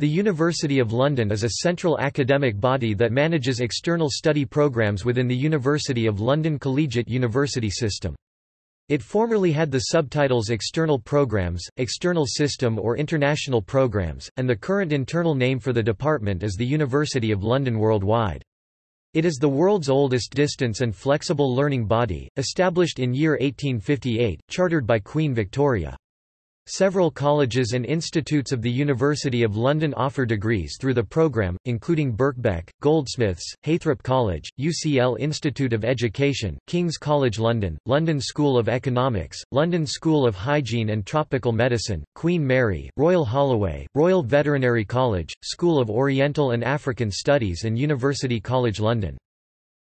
The University of London is a central academic body that manages external study programmes within the University of London Collegiate University System. It formerly had the subtitles External Programs, External System or International Programs, and the current internal name for the department is the University of London Worldwide. It is the world's oldest distance and flexible learning body, established in year 1858, chartered by Queen Victoria. Several colleges and institutes of the University of London offer degrees through the programme, including Birkbeck, Goldsmiths, Heythrop College, UCL Institute of Education, King's College London, London School of Economics, London School of Hygiene and Tropical Medicine, Queen Mary, Royal Holloway, Royal Veterinary College, School of Oriental and African Studies and University College London.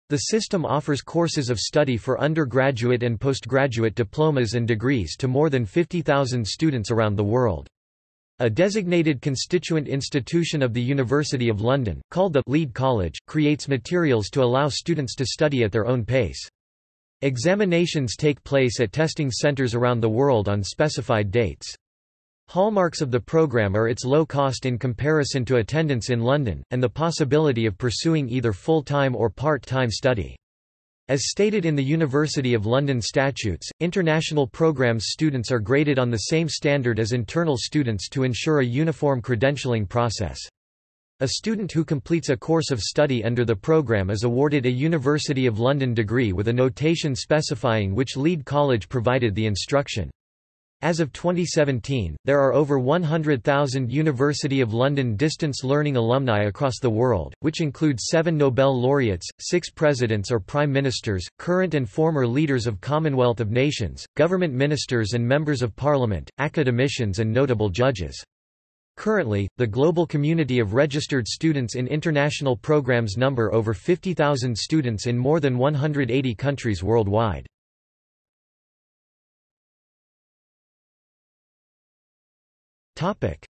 The system offers courses of study for undergraduate and postgraduate diplomas and degrees to more than 50,000 students around the world. A designated constituent institution of the University of London, called the Lead College, creates materials to allow students to study at their own pace. Examinations take place at testing centres around the world on specified dates. Hallmarks of the program are its low cost in comparison to attendance in London, and the possibility of pursuing either full-time or part-time study. As stated in the University of London statutes, international programs students are graded on the same standard as internal students to ensure a uniform credentialing process. A student who completes a course of study under the program is awarded a University of London degree with a notation specifying which lead college provided the instruction. As of 2017, there are over 100,000 University of London distance learning alumni across the world, which include seven Nobel laureates, six presidents or prime ministers, current and former leaders of Commonwealth of Nations, government ministers and members of parliament, academicians and notable judges. Currently, the global community of registered students in international programs number over 50,000 students in more than 180 countries worldwide.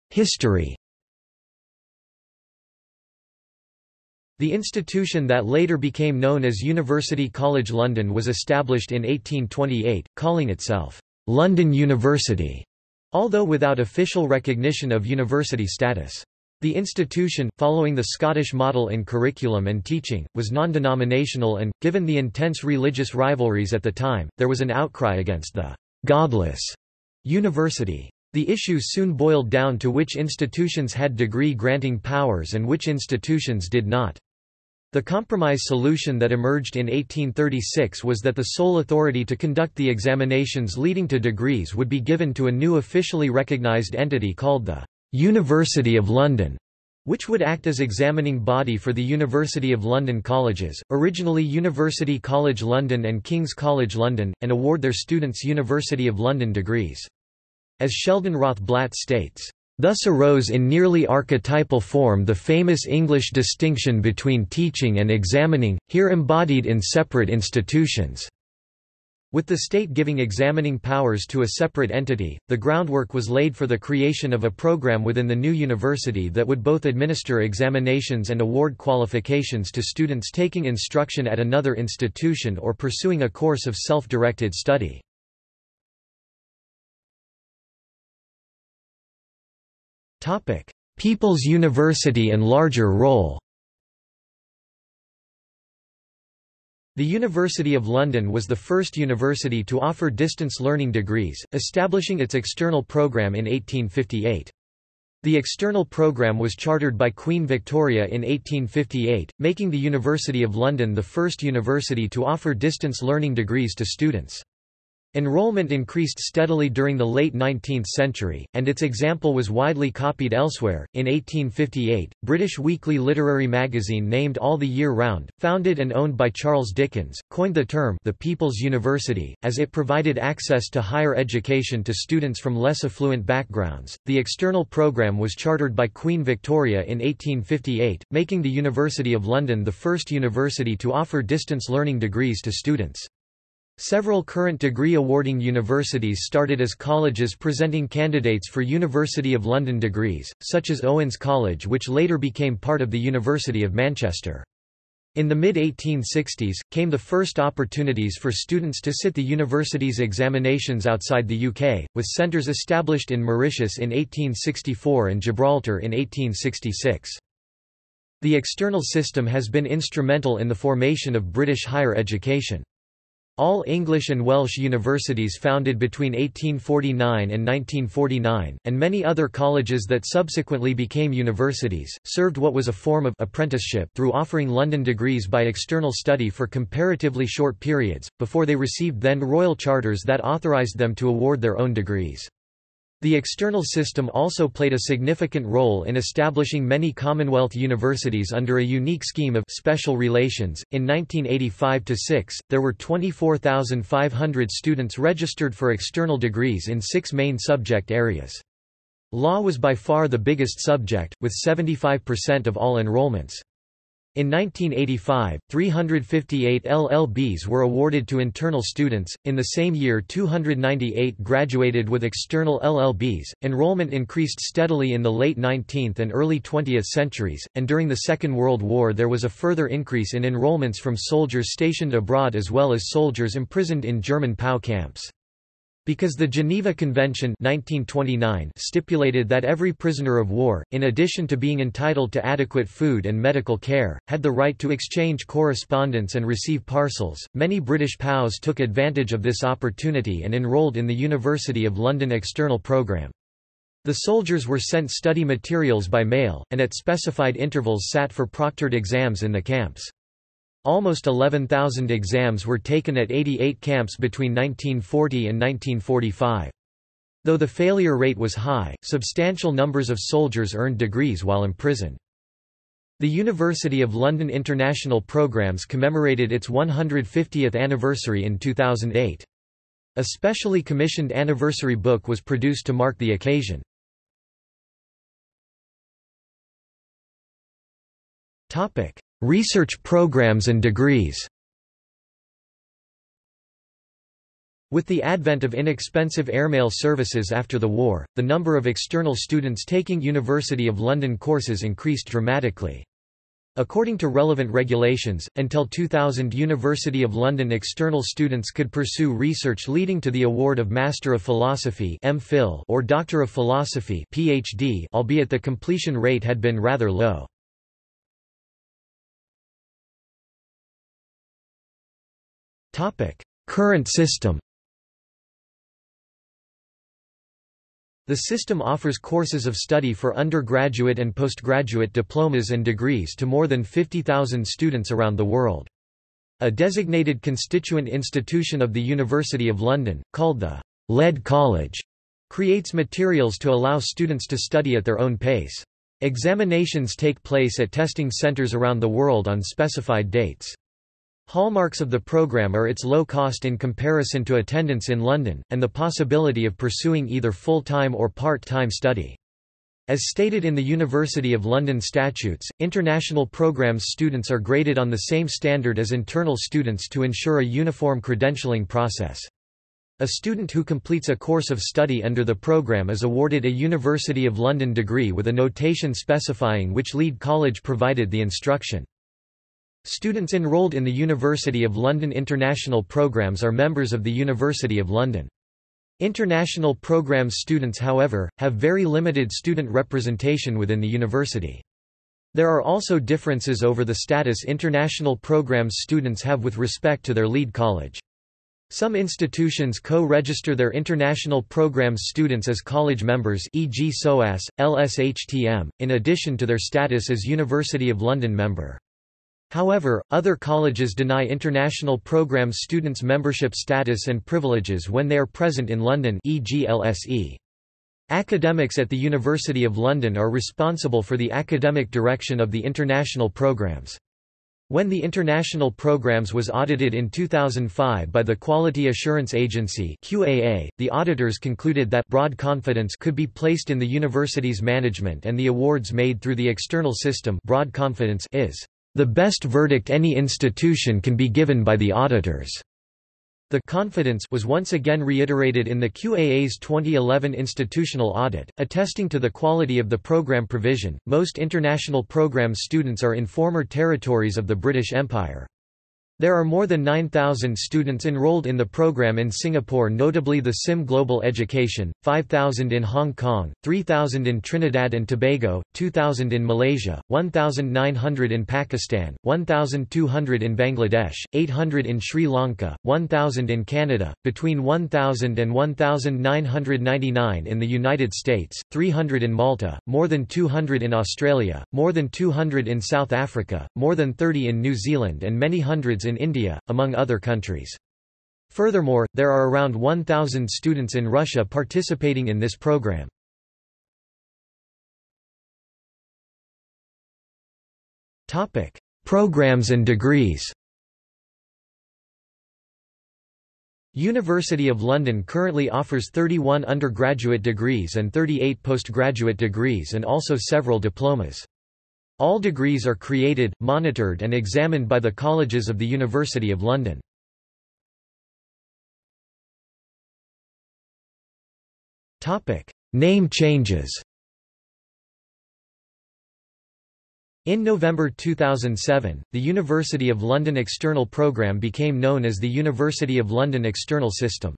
History The institution that later became known as University College London was established in 1828, calling itself London University, although without official recognition of university status. The institution, following the Scottish model in curriculum and teaching, was non-denominational and, given the intense religious rivalries at the time, there was an outcry against the «godless» university. The issue soon boiled down to which institutions had degree-granting powers and which institutions did not. The compromise solution that emerged in 1836 was that the sole authority to conduct the examinations leading to degrees would be given to a new officially recognised entity called the University of London, which would act as examining body for the University of London colleges, originally University College London and King's College London, and award their students University of London degrees. As Sheldon Rothblatt states, Thus arose in nearly archetypal form the famous English distinction between teaching and examining, here embodied in separate institutions. With the state giving examining powers to a separate entity, the groundwork was laid for the creation of a program within the new university that would both administer examinations and award qualifications to students taking instruction at another institution or pursuing a course of self-directed study. People's University and larger role The University of London was the first university to offer distance learning degrees, establishing its external programme in 1858. The external programme was chartered by Queen Victoria in 1858, making the University of London the first university to offer distance learning degrees to students. Enrollment increased steadily during the late 19th century, and its example was widely copied elsewhere. In 1858, British weekly literary magazine named All the Year Round, founded and owned by Charles Dickens, coined the term the People's University, as it provided access to higher education to students from less affluent backgrounds. The external program was chartered by Queen Victoria in 1858, making the University of London the first university to offer distance learning degrees to students. Several current degree-awarding universities started as colleges presenting candidates for University of London degrees, such as Owens College which later became part of the University of Manchester. In the mid-1860s, came the first opportunities for students to sit the university's examinations outside the UK, with centres established in Mauritius in 1864 and Gibraltar in 1866. The external system has been instrumental in the formation of British higher education. All English and Welsh universities founded between 1849 and 1949, and many other colleges that subsequently became universities, served what was a form of apprenticeship through offering London degrees by external study for comparatively short periods, before they received then royal charters that authorised them to award their own degrees. The external system also played a significant role in establishing many Commonwealth universities under a unique scheme of special relations. In 1985-6, there were 24,500 students registered for external degrees in six main subject areas. Law was by far the biggest subject, with 75% of all enrollments. In 1985, 358 LLBs were awarded to internal students. In the same year, 298 graduated with external LLBs. Enrollment increased steadily in the late 19th and early 20th centuries, and during the Second World War there was a further increase in enrollments from soldiers stationed abroad as well as soldiers imprisoned in German POW camps. Because the Geneva Convention 1929 stipulated that every prisoner of war, in addition to being entitled to adequate food and medical care, had the right to exchange correspondence and receive parcels, many British POWs took advantage of this opportunity and enrolled in the University of London External Programme. The soldiers were sent study materials by mail, and at specified intervals sat for proctored exams in the camps. Almost 11,000 exams were taken at 88 camps between 1940 and 1945. Though the failure rate was high, substantial numbers of soldiers earned degrees while imprisoned. The University of London International Programmes commemorated its 150th anniversary in 2008. A specially commissioned anniversary book was produced to mark the occasion. Research programs and degrees With the advent of inexpensive airmail services after the war, the number of external students taking University of London courses increased dramatically. According to relevant regulations, until 2000 University of London external students could pursue research leading to the award of Master of Philosophy or Doctor of Philosophy albeit the completion rate had been rather low. Current system The system offers courses of study for undergraduate and postgraduate diplomas and degrees to more than 50,000 students around the world. A designated constituent institution of the University of London, called the Lead College, creates materials to allow students to study at their own pace. Examinations take place at testing centres around the world on specified dates. Hallmarks of the program are its low cost in comparison to attendance in London, and the possibility of pursuing either full-time or part-time study. As stated in the University of London statutes, international programs students are graded on the same standard as internal students to ensure a uniform credentialing process. A student who completes a course of study under the program is awarded a University of London degree with a notation specifying which lead college provided the instruction. Students enrolled in the University of London international programs are members of the University of London. International programs students however, have very limited student representation within the university. There are also differences over the status international programs students have with respect to their lead college. Some institutions co-register their international programs students as college members e.g. SOAS, LSHTM, in addition to their status as University of London member. However, other colleges deny international programs students membership status and privileges when they are present in London e.g. LSE. Academics at the University of London are responsible for the academic direction of the international programs. When the international programs was audited in 2005 by the Quality Assurance Agency QAA, the auditors concluded that broad confidence could be placed in the university's management and the awards made through the external system broad confidence is the best verdict any institution can be given by the auditors. The confidence was once again reiterated in the QAA's 2011 institutional audit, attesting to the quality of the program provision. Most international program students are in former territories of the British Empire. There are more than 9,000 students enrolled in the program in Singapore notably the SIM Global Education, 5,000 in Hong Kong, 3,000 in Trinidad and Tobago, 2,000 in Malaysia, 1,900 in Pakistan, 1,200 in Bangladesh, 800 in Sri Lanka, 1,000 in Canada, between 1,000 and 1,999 in the United States, 300 in Malta, more than 200 in Australia, more than 200 in South Africa, more than 30 in New Zealand and many hundreds in India, among other countries. Furthermore, there are around 1,000 students in Russia participating in this program. Programs and degrees University of London currently offers 31 undergraduate degrees and 38 postgraduate degrees and also several diplomas. All degrees are created, monitored and examined by the colleges of the University of London. Name changes In November 2007, the University of London External Programme became known as the University of London External System.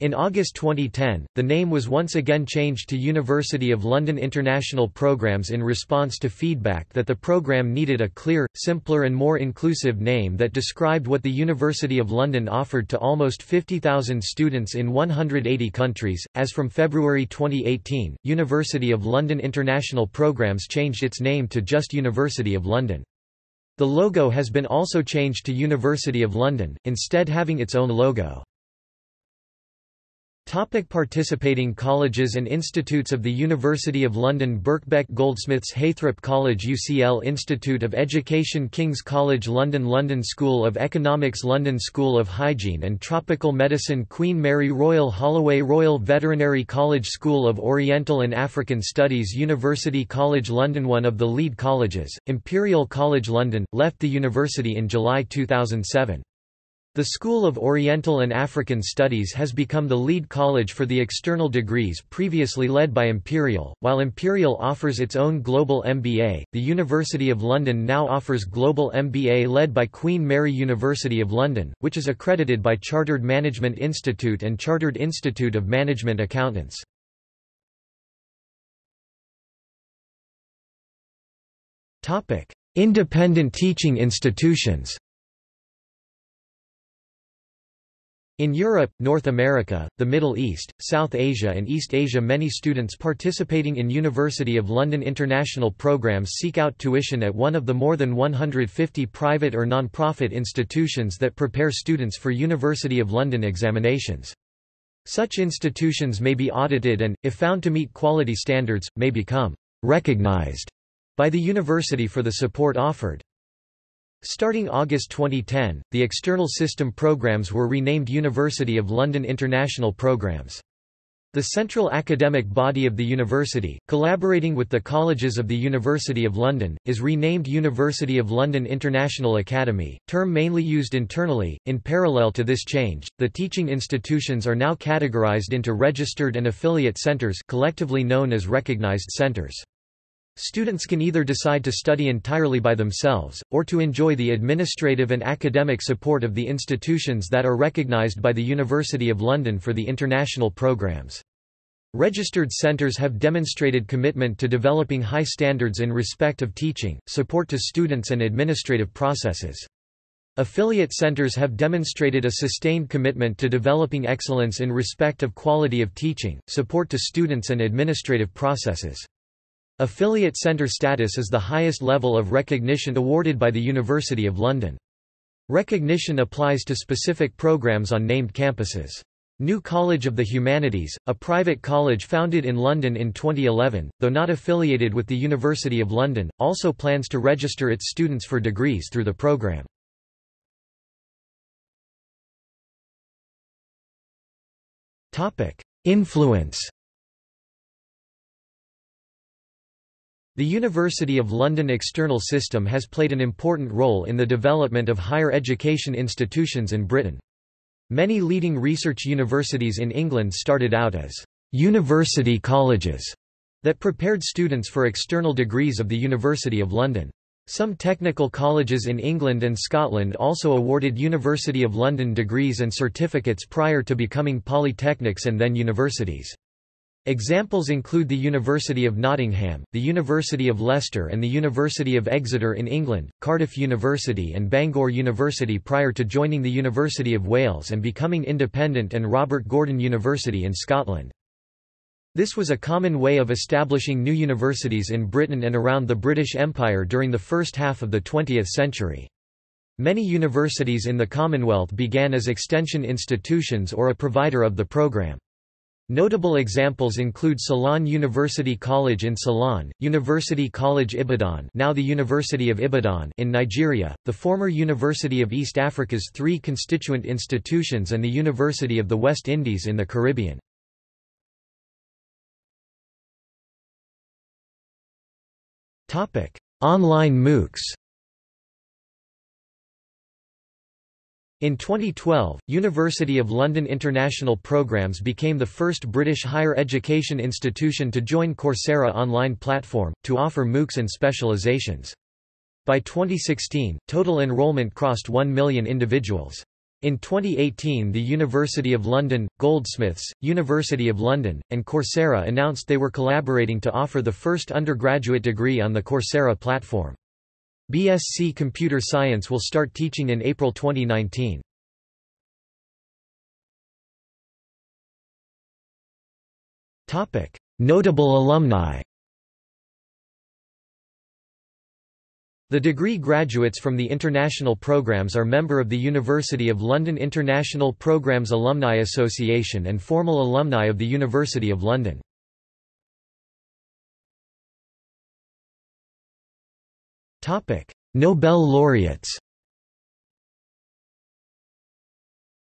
In August 2010, the name was once again changed to University of London International Programs in response to feedback that the programme needed a clear, simpler and more inclusive name that described what the University of London offered to almost 50,000 students in 180 countries. As from February 2018, University of London International Programs changed its name to just University of London. The logo has been also changed to University of London, instead having its own logo. Topic participating colleges and institutes of the University of London Birkbeck Goldsmiths Heythrop College UCL Institute of Education King's College London London School of Economics London School of Hygiene and Tropical Medicine Queen Mary Royal Holloway Royal Veterinary College School of Oriental and African Studies University College London One of the lead colleges, Imperial College London, left the university in July 2007. The School of Oriental and African Studies has become the lead college for the external degrees previously led by Imperial. While Imperial offers its own Global MBA, the University of London now offers Global MBA led by Queen Mary University of London, which is accredited by Chartered Management Institute and Chartered Institute of Management Accountants. Independent teaching institutions In Europe, North America, the Middle East, South Asia and East Asia many students participating in University of London international programs seek out tuition at one of the more than 150 private or non-profit institutions that prepare students for University of London examinations. Such institutions may be audited and, if found to meet quality standards, may become recognized by the university for the support offered. Starting August 2010, the external system programs were renamed University of London International Programs. The central academic body of the university, collaborating with the colleges of the University of London, is renamed University of London International Academy, term mainly used internally. In parallel to this change, the teaching institutions are now categorized into registered and affiliate centers, collectively known as recognized centers. Students can either decide to study entirely by themselves, or to enjoy the administrative and academic support of the institutions that are recognised by the University of London for the international programmes. Registered centres have demonstrated commitment to developing high standards in respect of teaching, support to students and administrative processes. Affiliate centres have demonstrated a sustained commitment to developing excellence in respect of quality of teaching, support to students and administrative processes. Affiliate centre status is the highest level of recognition awarded by the University of London. Recognition applies to specific programs on named campuses. New College of the Humanities, a private college founded in London in 2011, though not affiliated with the University of London, also plans to register its students for degrees through the programme. Influence The University of London external system has played an important role in the development of higher education institutions in Britain. Many leading research universities in England started out as university colleges that prepared students for external degrees of the University of London. Some technical colleges in England and Scotland also awarded University of London degrees and certificates prior to becoming polytechnics and then universities. Examples include the University of Nottingham, the University of Leicester and the University of Exeter in England, Cardiff University and Bangor University prior to joining the University of Wales and becoming independent and Robert Gordon University in Scotland. This was a common way of establishing new universities in Britain and around the British Empire during the first half of the 20th century. Many universities in the Commonwealth began as extension institutions or a provider of the program. Notable examples include Ceylon University College in Ceylon, University College Ibadan now the University of Ibadan in Nigeria, the former University of East Africa's three constituent institutions and the University of the West Indies in the Caribbean. Online MOOCs In 2012, University of London International Programmes became the first British higher education institution to join Coursera online platform, to offer MOOCs and specializations. By 2016, total enrolment crossed 1 million individuals. In 2018 the University of London, Goldsmiths, University of London, and Coursera announced they were collaborating to offer the first undergraduate degree on the Coursera platform. BSc Computer Science will start teaching in April 2019. Notable alumni The degree graduates from the international programs are member of the University of London International Programs Alumni Association and formal alumni of the University of London. Nobel laureates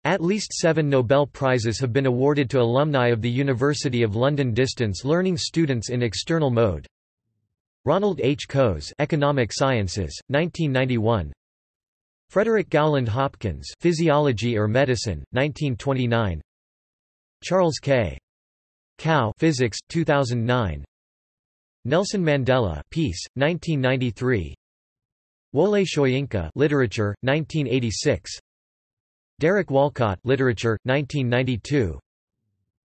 At least seven Nobel Prizes have been awarded to alumni of the University of London distance learning students in external mode. Ronald H. Coase Economic Sciences, 1991 Frederick Gowland Hopkins Physiology or Medicine, 1929 Charles K. Kao Physics, 2009 Nelson Mandela Peace, 1993 Wole Soyinka Literature, 1986 Derek Walcott Literature, 1992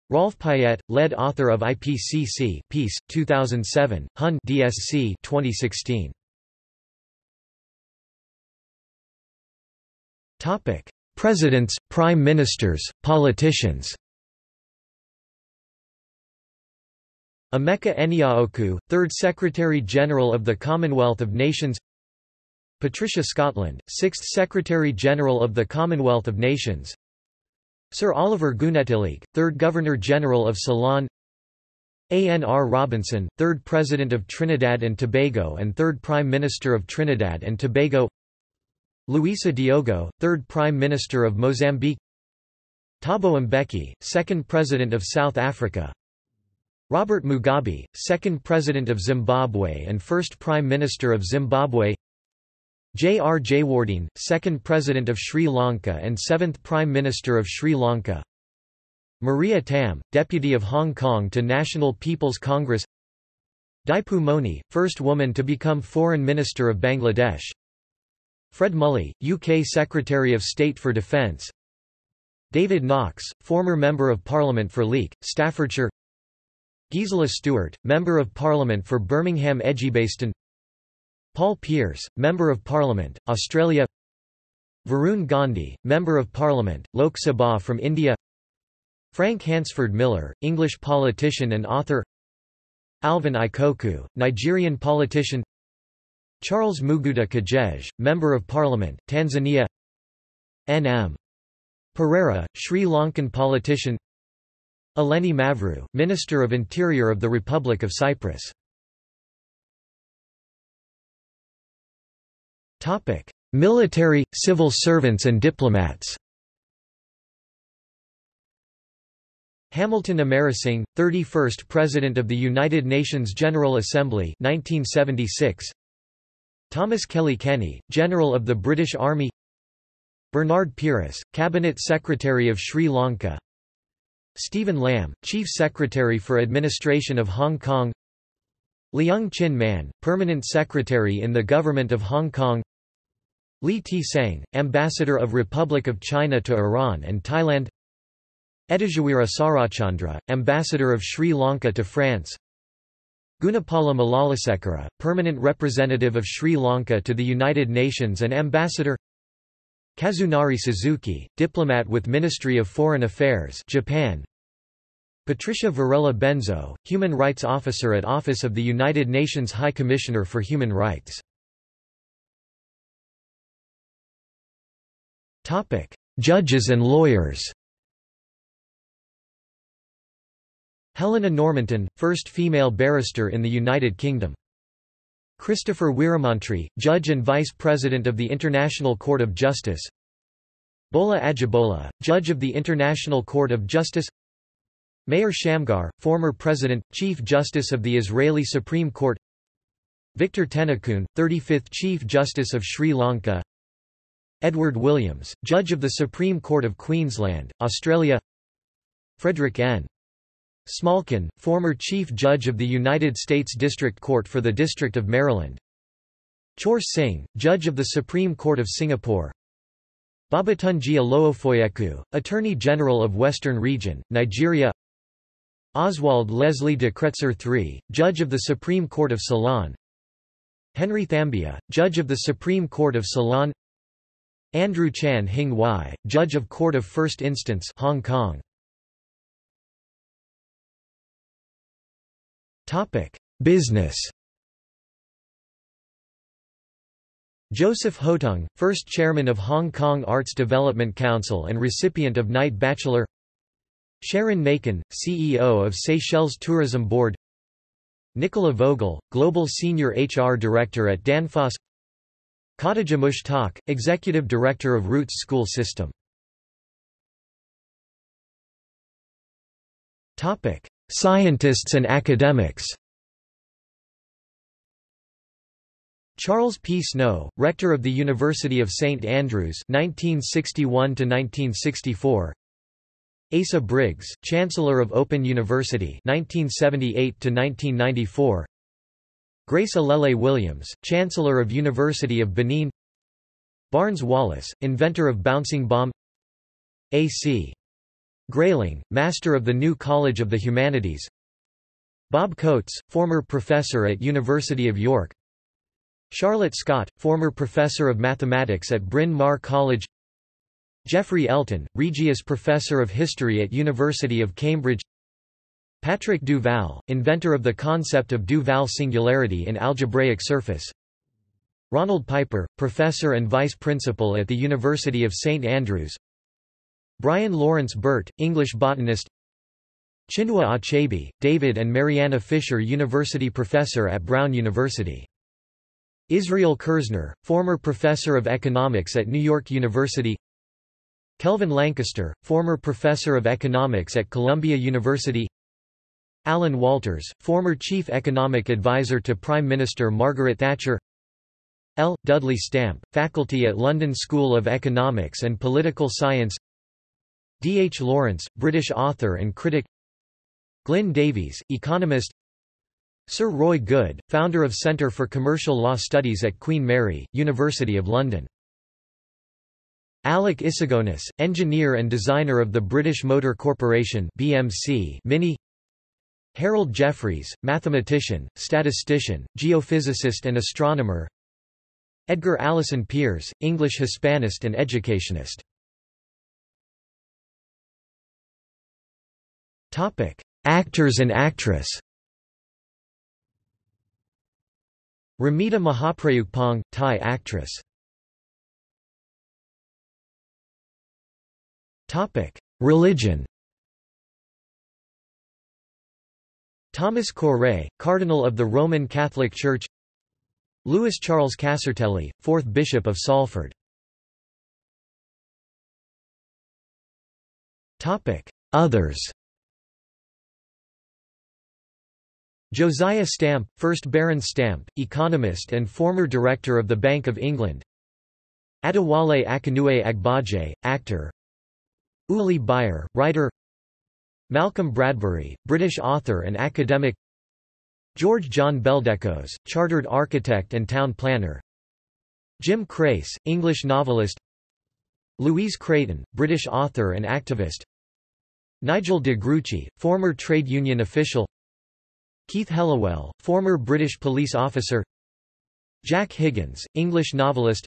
Rolf Payet, lead author of IPCC Peace, 2007, Hun DSC 2016. Topic: Presidents, Prime Ministers, Politicians. Emeka Anyaoku, 3rd Secretary-General of the Commonwealth of Nations Patricia Scotland, 6th Secretary-General of the Commonwealth of Nations Sir Oliver Goonetilleke, 3rd Governor-General of Ceylon A.N.R. Robinson, 3rd President of Trinidad and Tobago and 3rd Prime Minister of Trinidad and Tobago Luisa Diogo, 3rd Prime Minister of Mozambique Thabo Mbeki, 2nd President of South Africa Robert Mugabe, 2nd President of Zimbabwe and 1st Prime Minister of Zimbabwe J. R. Jayewardene, 2nd President of Sri Lanka and 7th Prime Minister of Sri Lanka Maria Tam, Deputy of Hong Kong to National People's Congress Dipu Moni, first woman to become Foreign Minister of Bangladesh Fred Mulley, UK Secretary of State for Defence David Knox, former Member of Parliament for Leek, Staffordshire Gisela Stuart, Member of Parliament for Birmingham Edgbaston. Paul Pierce, Member of Parliament, Australia. Varun Gandhi, Member of Parliament, Lok Sabha from India. Frank Hansford Miller, English politician and author. Alvan Ikoku, Nigerian politician. Charles Muguda Kajej, Member of Parliament, Tanzania. N.M. Perera, Sri Lankan politician Eleni Mavrou, Minister of Interior of the Republic of Cyprus. Topic: Military, civil servants and diplomats Hamilton Amarasinghe, 31st President of the United Nations General Assembly 1976. Thomas Kelly Kenny, General of the British Army Bernard Peeris, Cabinet Secretary of Sri Lanka Stephen Lam, Chief Secretary for Administration of Hong Kong. Leung Chin Man, Permanent Secretary in the Government of Hong Kong. Lee T. Sang, Ambassador of Republic of China to Iran and Thailand. Ediriweera Sarachchandra, Ambassador of Sri Lanka to France. Gunapala Malalasekera, Permanent Representative of Sri Lanka to the United Nations and Ambassador Kazunari Suzuki, Diplomat with Ministry of Foreign Affairs Japan. Patricia Varela Benzo, Human Rights Officer at Office of the United Nations High Commissioner for Human Rights. Topic: Judges and lawyers. Helena Normanton, first female barrister in the United Kingdom. Christopher Weeramantry, Judge and Vice President of the International Court of Justice. Bola Ajibola, Judge of the International Court of Justice. Meir Shamgar, former President, Chief Justice of the Israeli Supreme Court. Victor Tennekoon, 35th Chief Justice of Sri Lanka. Edward Williams, Judge of the Supreme Court of Queensland, Australia. Frederick N. Smalkin, former Chief Judge of the United States District Court for the District of Maryland. Choor Singh, Judge of the Supreme Court of Singapore. Babatunji Olowofoyeku, Attorney General of Western Region, Nigeria. Oswald Leslie de Kretser III, Judge of the Supreme Court of Ceylon. Henry Thambia, Judge of the Supreme Court of Ceylon. Andrew Chan Hing Wai, Judge of Court of First Instance Hong Kong Topic: Business. Joseph Hotung, first chairman of Hong Kong Arts Development Council and recipient of Knight Bachelor. Sharon Nakin, CEO of Seychelles Tourism Board. Nicola Vogel, Global Senior HR Director at Danfoss. Khadija Mushtaq, Executive Director of Roots School System. Topic: Scientists and academics. Charles P. Snow, Rector of the University of St Andrews 1961 Asa Briggs, Chancellor of Open University 1978 Grace Alele Williams, Chancellor of University of Benin. Barnes Wallis, inventor of bouncing bomb. A.C. Grayling, Master of the New College of the Humanities. Bob Coates, former professor at University of York. Charlotte Scott, former professor of mathematics at Bryn Mawr College. Geoffrey Elton, Regius Professor of History at University of Cambridge. Patrick du Val, inventor of the concept of Du Val singularity in algebraic surface. Ronald Piper, professor and vice principal at the University of St Andrews Brian Lawrence Burtt, English botanist. Chinua Achebe, David and Mariana Fisher University Professor at Brown University. Israel Kirzner, former Professor of Economics at New York University. Kelvin Lancaster, former Professor of Economics at Columbia University. Alan Walters, former Chief Economic Advisor to Prime Minister Margaret Thatcher. L. Dudley Stamp, faculty at London School of Economics and Political Science D. H. Lawrence, British author and critic. Glyn Davies, economist. Sir Roy Goode, founder of Centre for Commercial Law Studies at Queen Mary, University of London. Alec Issigonis, engineer and designer of the British Motor Corporation BMC Mini. Harold Jeffreys, mathematician, statistician, geophysicist and astronomer. Edgar Allison Peers, English Hispanist and educationist Actors and actress. Ramita Mahaprayukpong, Thai actress. Topic: Religion. Thomas Cooray, Cardinal of the Roman Catholic Church. Louis Charles Casartelli, 4th Bishop of Salford. Topic: Others. Josiah Stamp, 1st Baron Stamp, economist and former director of the Bank of England. Adewale Akinnuoye Agbaje, actor. Ulli Beier, writer. Malcolm Bradbury, British author and academic. George John Beldecos, chartered architect and town planner. Jim Crace, English novelist. Louise Creighton, British author and activist. Nigel de Gruchy, former trade union official Keith Helliwell, former British police officer. Jack Higgins, English novelist.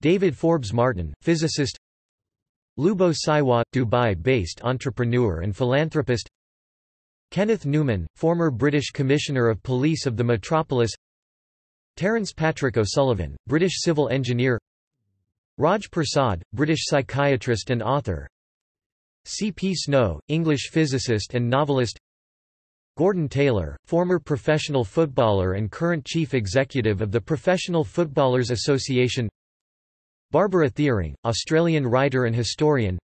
David Forbes Martin, physicist. Lubo Siwa, Dubai-based entrepreneur and philanthropist. Kenneth Newman, former British Commissioner of Police of the Metropolis. Terence Patrick O'Sullivan, British civil engineer. Raj Persaud, British psychiatrist and author. C. P. Snow, English physicist and novelist Gordon Taylor, former professional footballer and current chief executive of the Professional Footballers Association. Barbara Thiering, Australian writer and historian.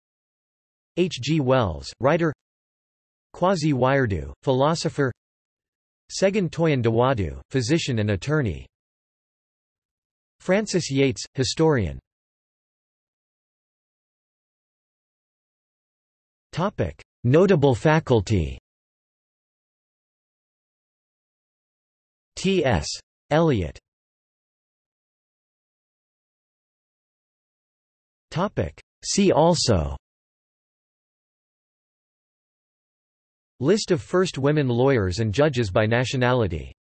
H. G. Wells, writer. Kwasi Wiredu, philosopher. Segun Toyin physician and attorney. Frances Yates, historian. Notable faculty T.S. Eliot. See also. List of first women lawyers and judges by nationality